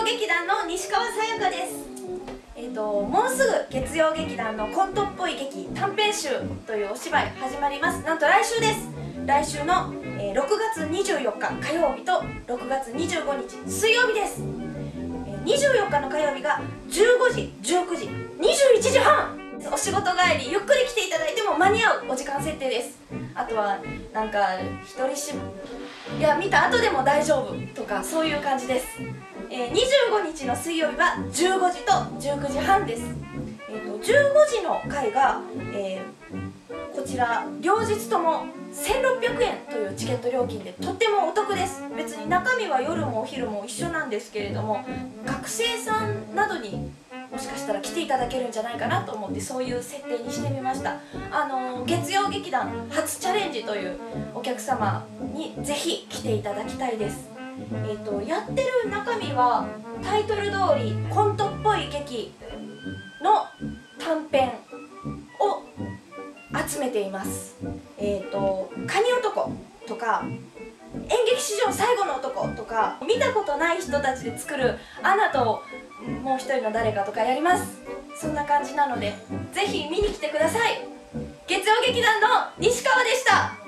曜劇団の西川さやかです。えっ、ともうすぐ月曜劇団のコントっぽい劇短編集というお芝居始まります。なんと来週です。来週の、えー6月24日火曜日と6月25日水曜日です、え24日の火曜日が15時19時21時半。お仕事帰りゆっくり来ていただいても間に合うお時間設定です。あとはなんか一人しいや見た後でも大丈夫とかそういう感じです、えー25日の水曜日は15時と19時半です、えー、と15時の回が、えーこちら両日とも1600円というチケット料金でとってもお得です。別に中身は夜もお昼も一緒なんですけれども学生さんなどにもしかしたら来ていただけるんじゃないかなと思ってそういう設定にしてみました。あの月曜劇団初チャレンジというお客様にぜひ来ていただきたいです。えっ、とやってる中身はタイトル通りコントっぽい劇の短編を集めています。えっ、と「カニ男」とか演劇史上最後の男とか見たことない人たちで作る「アナともう一人の誰か」とかやります。そんな感じなのでぜひ見に来てください。月曜劇団の西川でした。